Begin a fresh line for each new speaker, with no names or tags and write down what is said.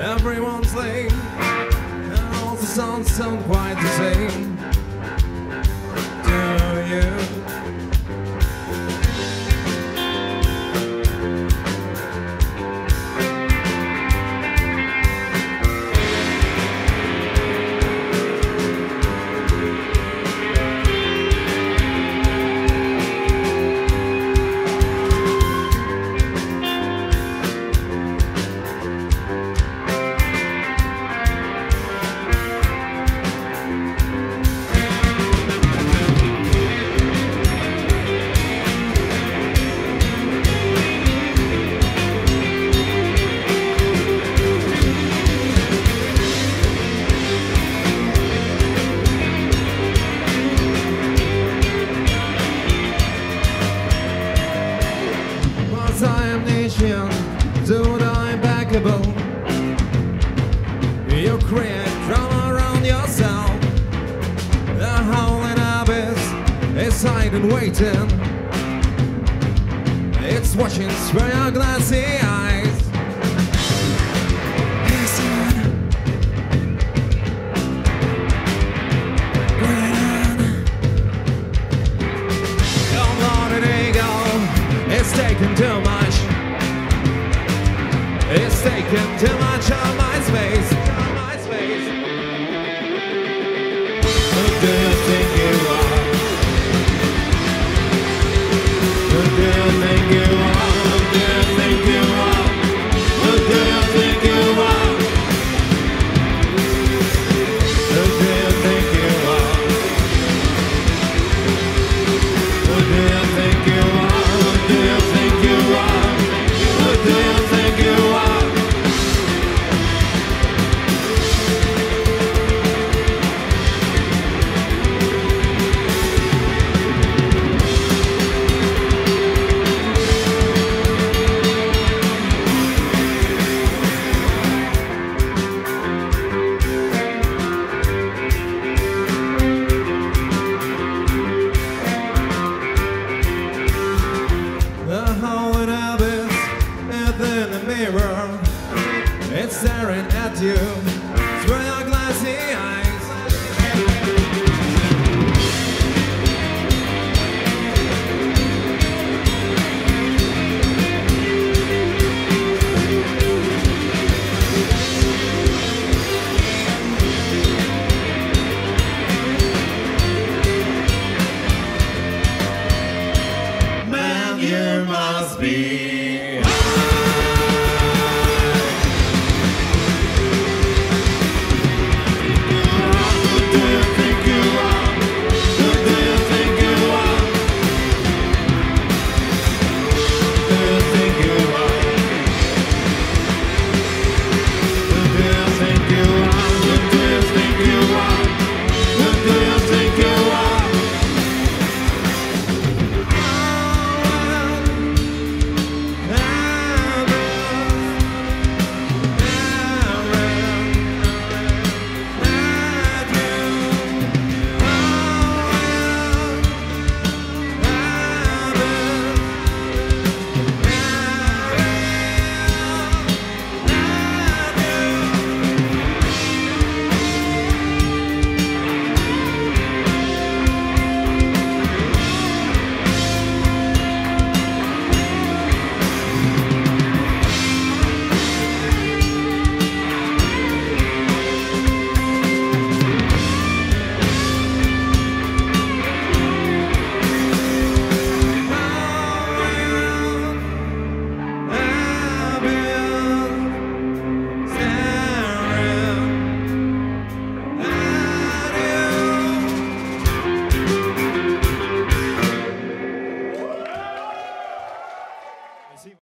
Everyone's late, and all the songs sound quite the same. Do you? I am nation, do I backable? You create drama around yourself, the howling abyss is hiding waiting. It's watching through your glassy eyes. taken down mistaken, too much of my space. mirror It's staring at you Through your glassy eyes man. You must be